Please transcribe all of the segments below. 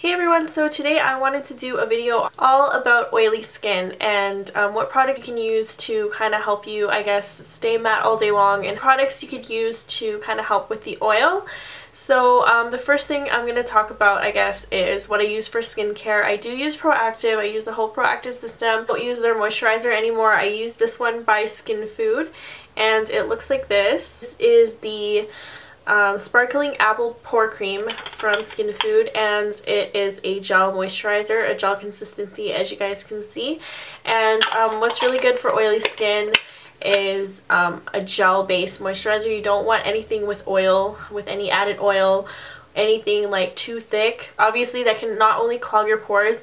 Hey everyone, so today I wanted to do a video all about oily skin and um, what product you can use to kind of help you, I guess, stay matte all day long and products you could use to kind of help with the oil. So um, the first thing I'm going to talk about, I guess, is what I use for skincare. I do use Proactiv. I use the whole Proactiv system. Don't use their moisturizer anymore. I use this one by Skin Food and it looks like this. This is the um, Sparkling Apple Pore Cream from Skin Food and it is a gel moisturizer, a gel consistency as you guys can see. And um, what's really good for oily skin is um, a gel based moisturizer. You don't want anything with oil, with any added oil, anything like too thick. Obviously that can not only clog your pores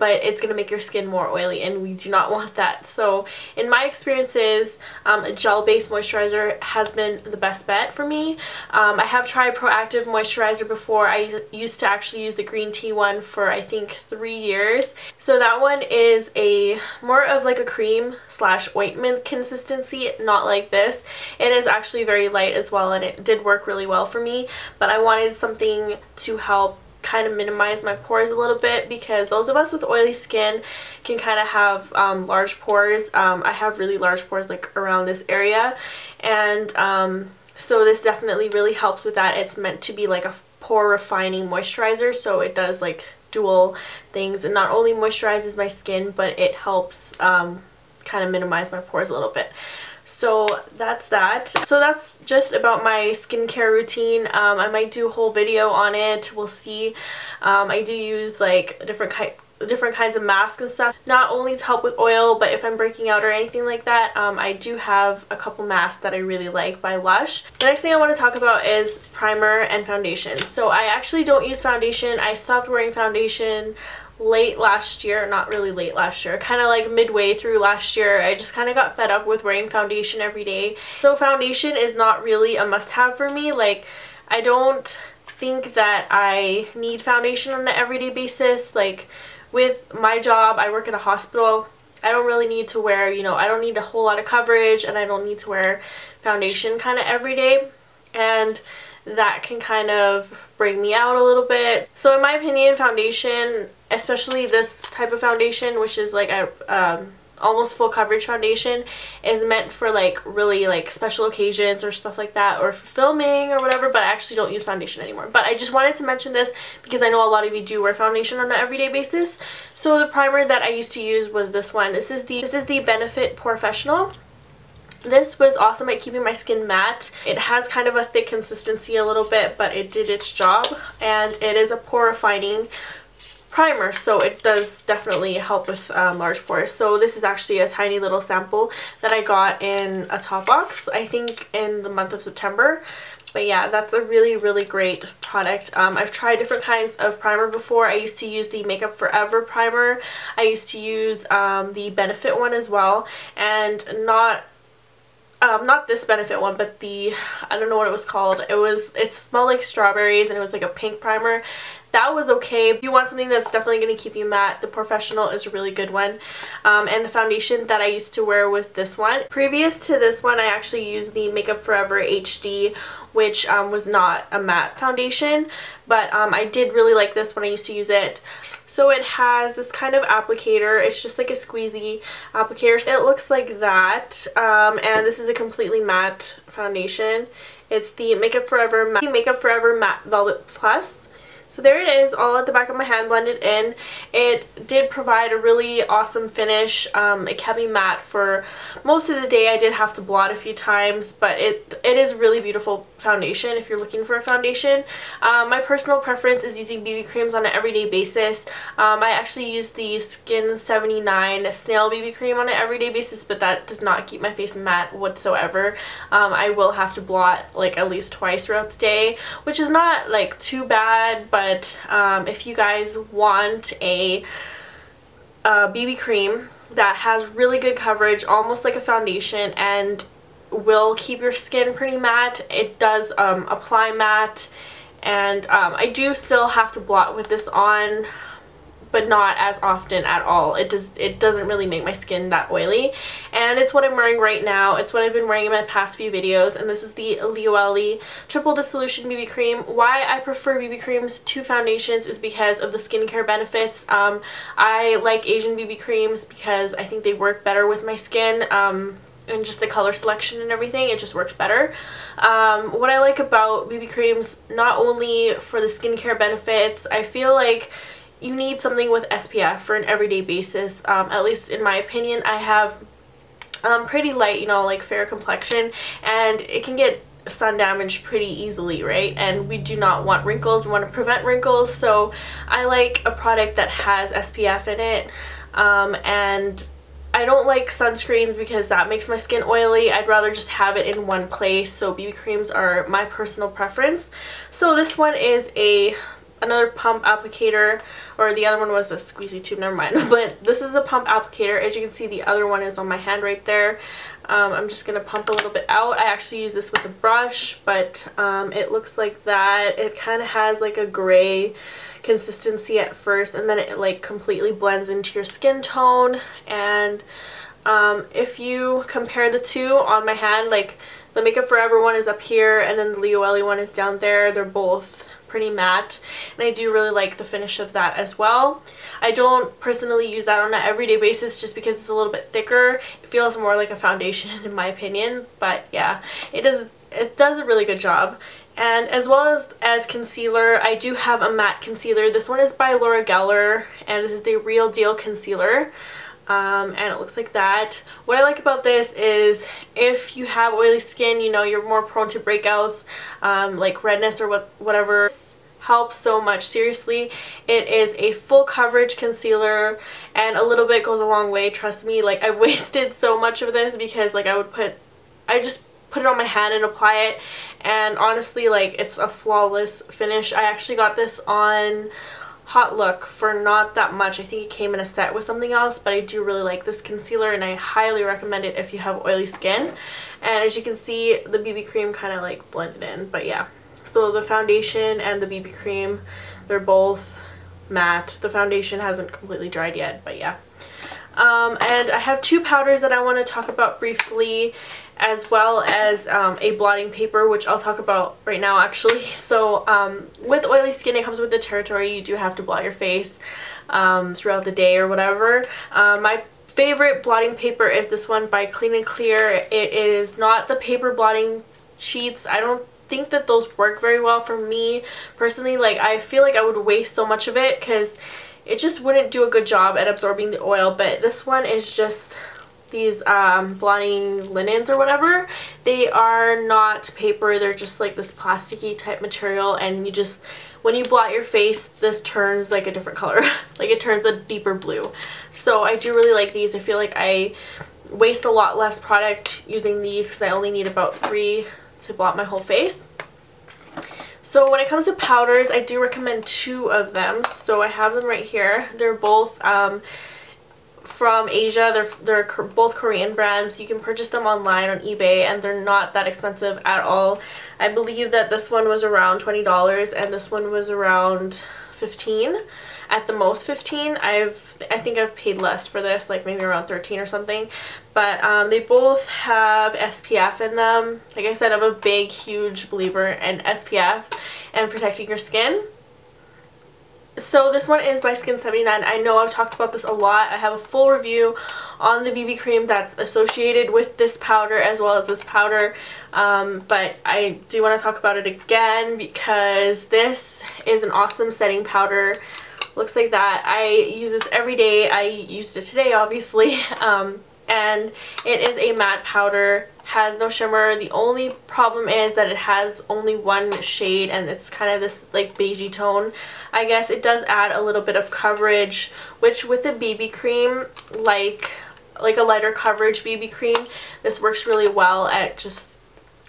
but it's going to make your skin more oily and we do not want that. So in my experiences, um, a gel-based moisturizer has been the best bet for me. Um, I have tried Proactiv moisturizer before. I used to actually use the green tea one for I think three years. So that one is a more of like a cream slash ointment consistency, not like this. It is actually very light as well and it did work really well for me, but I wanted something to help kind of minimize my pores a little bit because those of us with oily skin can kind of have um, large pores. Um, I have really large pores like around this area and um, so this definitely really helps with that. It's meant to be like a pore refining moisturizer so it does like dual things and not only moisturizes my skin but it helps um, kind of minimize my pores a little bit. So that's that. So that's just about my skincare routine. Um, I might do a whole video on it. We'll see. Um, I do use like different kind different kinds of masks and stuff not only to help with oil but if I'm breaking out or anything like that um, I do have a couple masks that I really like by Lush. The next thing I want to talk about is primer and foundation. So I actually don't use foundation. I stopped wearing foundation late last year, not really late last year, kind of like midway through last year, I just kind of got fed up with wearing foundation every day. So foundation is not really a must-have for me. Like, I don't think that I need foundation on an everyday basis. Like, with my job, I work at a hospital. I don't really need to wear, you know, I don't need a whole lot of coverage and I don't need to wear foundation kind of every day. And that can kind of bring me out a little bit. So in my opinion, foundation, especially this type of foundation, which is like a um, almost full coverage foundation, is meant for like really like special occasions or stuff like that or for filming or whatever, but I actually don't use foundation anymore. But I just wanted to mention this because I know a lot of you do wear foundation on an everyday basis. So the primer that I used to use was this one. This is the, this is the Benefit Porefessional. This was awesome at keeping my skin matte. It has kind of a thick consistency a little bit, but it did its job. And it is a pore refining primer so it does definitely help with um, large pores. So this is actually a tiny little sample that I got in a Topbox I think in the month of September. But yeah that's a really really great product. Um, I've tried different kinds of primer before. I used to use the Makeup Forever primer. I used to use um, the Benefit one as well. And not um, not this Benefit one, but the, I don't know what it was called. It was, it smelled like strawberries and it was like a pink primer. That was okay. If you want something that's definitely going to keep you matte, the Porefessional is a really good one. Um, and the foundation that I used to wear was this one. Previous to this one, I actually used the Makeup Forever HD, which um, was not a matte foundation. But um, I did really like this when I used to use it. So it has this kind of applicator. It's just like a squeezy applicator. So it looks like that. Um, and this is a completely matte foundation. It's the Makeup Forever Matte, Makeup Forever Matte Velvet Plus. So there it is, all at the back of my hand blended in. It did provide a really awesome finish. Um, it kept me matte for most of the day. I did have to blot a few times, but it it is really beautiful foundation if you're looking for a foundation. Um, my personal preference is using BB creams on an everyday basis. Um, I actually use the Skin 79 Snail BB cream on an everyday basis, but that does not keep my face matte whatsoever. Um, I will have to blot like at least twice throughout the day, which is not like too bad, but but um, if you guys want a, a BB cream that has really good coverage, almost like a foundation, and will keep your skin pretty matte, it does um, apply matte, and um, I do still have to blot with this on, but not as often at all. It does it doesn't really make my skin that oily. And it's what I'm wearing right now. It's what I've been wearing in my past few videos. And this is the Lioele Triple Dissolution BB Cream. Why I prefer BB creams to foundations is because of the skincare benefits. Um, I like Asian BB creams because I think they work better with my skin. Um, and just the color selection and everything it just works better um, what I like about BB creams not only for the skincare benefits I feel like you need something with SPF for an everyday basis. Um, at least in my opinion, I have um, pretty light, you know, like fair complexion and it can get sun damage pretty easily, right? And we do not want wrinkles, we want to prevent wrinkles, so I like a product that has SPF in it. Um, and I don't like sunscreens because that makes my skin oily. I'd rather just have it in one place, so BB creams are my personal preference. So this one is a another pump applicator or the other one was a squeezy tube never mind. But this is a pump applicator. As you can see the other one is on my hand right there. Um, I'm just gonna pump a little bit out. I actually use this with a brush but um, it looks like that. It kind of has like a gray consistency at first and then it like completely blends into your skin tone. And um, if you compare the two on my hand like the Makeup Forever one is up here and then the Lioele one is down there. They're both pretty matte and I do really like the finish of that as well. I don't personally use that on an everyday basis just because it's a little bit thicker. It feels more like a foundation in my opinion but yeah it does it does a really good job. And as well as, as concealer, I do have a matte concealer. This one is by Laura Geller and this is the Real Deal Concealer. Um, and it looks like that. What I like about this is if you have oily skin, you know, you're more prone to breakouts, um, like redness or what, whatever. Helps so much. Seriously it is a full coverage concealer and a little bit goes a long way. Trust me like I wasted so much of this because like I would put I just put it on my hand and apply it. And honestly like it's a flawless finish. I actually got this on HauteLook for not that much. I think it came in a set with something else, but I do really like this concealer and I highly recommend it if you have oily skin. And as you can see, the BB cream kind of like blended in, but yeah. So the foundation and the BB cream, they're both matte. The foundation hasn't completely dried yet, but yeah. Um, and I have two powders that I want to talk about briefly as well as um, a blotting paper which I'll talk about right now actually. So um, with oily skin it comes with the territory you do have to blot your face um, throughout the day or whatever. Um, my favorite blotting paper is this one by Clean and Clear. It is not the paper blotting sheets. I don't think that those work very well for me personally. Like I feel like I would waste so much of it because it just wouldn't do a good job at absorbing the oil but this one is just these um, blotting linens or whatever, they are not paper, they're just like this plasticky type material and you just, when you blot your face, this turns like a different color. like it turns a deeper blue. So I do really like these. I feel like I waste a lot less product using these because I only need about three to blot my whole face. So when it comes to powders, I do recommend two of them. So I have them right here. They're both um, from Asia. They're, they're both Korean brands. You can purchase them online on eBay and they're not that expensive at all. I believe that this one was around $20 and this one was around 15 at the most 15 I've I think I've paid less for this like maybe around 13 or something but um, they both have SPF in them like I said I'm a big huge believer in SPF and protecting your skin so this one is by Skin79. I know I've talked about this a lot. I have a full review on the BB cream that's associated with this powder as well as this powder. Um, but I do want to talk about it again because this is an awesome setting powder. Looks like that. I use this every day. I used it today obviously. Um, and it is a matte powder has no shimmer. The only problem is that it has only one shade and it's kind of this like beigey tone. I guess it does add a little bit of coverage which with a BB cream like like a lighter coverage BB cream this works really well at just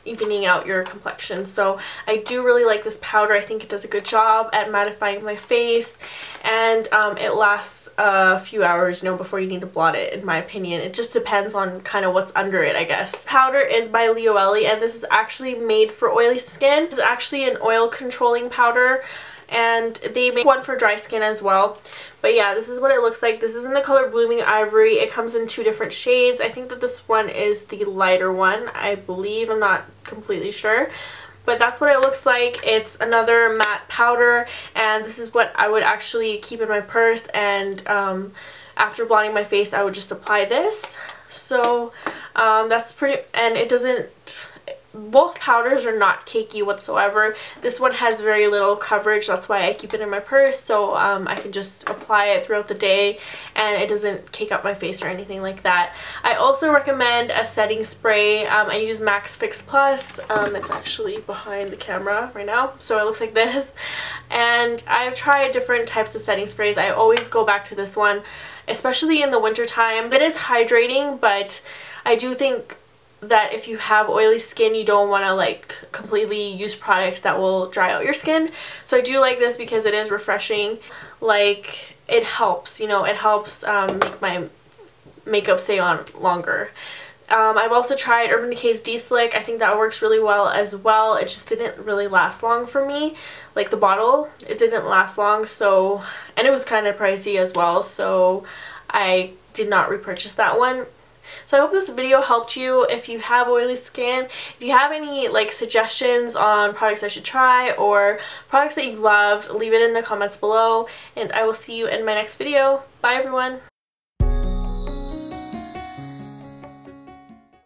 evening out your complexion. So I do really like this powder. I think it does a good job at mattifying my face and um, it lasts a few hours, you know, before you need to blot it in my opinion. It just depends on kind of what's under it, I guess. Powder is by Lioele and this is actually made for oily skin. It's actually an oil controlling powder and they make one for dry skin as well. But yeah, this is what it looks like. This is in the color Blooming Ivory. It comes in two different shades. I think that this one is the lighter one, I believe. I'm not completely sure but that's what it looks like. It's another matte powder and this is what I would actually keep in my purse and um, after blotting my face I would just apply this. So um, that's pretty, and it doesn't, both powders are not cakey whatsoever. This one has very little coverage, that's why I keep it in my purse, so um, I can just apply it throughout the day and it doesn't cake up my face or anything like that. I also recommend a setting spray. Um, I use Max Fix Plus. Um, it's actually behind the camera right now, so it looks like this. And I've tried different types of setting sprays. I always go back to this one, especially in the winter time. It is hydrating, but I do think that if you have oily skin you don't want to like completely use products that will dry out your skin so I do like this because it is refreshing like it helps you know it helps um, make my makeup stay on longer um, I've also tried Urban Decay's De-Slick. I think that works really well as well. It just didn't really last long for me. Like the bottle, it didn't last long. So, and it was kind of pricey as well. So I did not repurchase that one. So I hope this video helped you if you have oily skin. If you have any like suggestions on products I should try or products that you love, leave it in the comments below and I will see you in my next video. Bye everyone!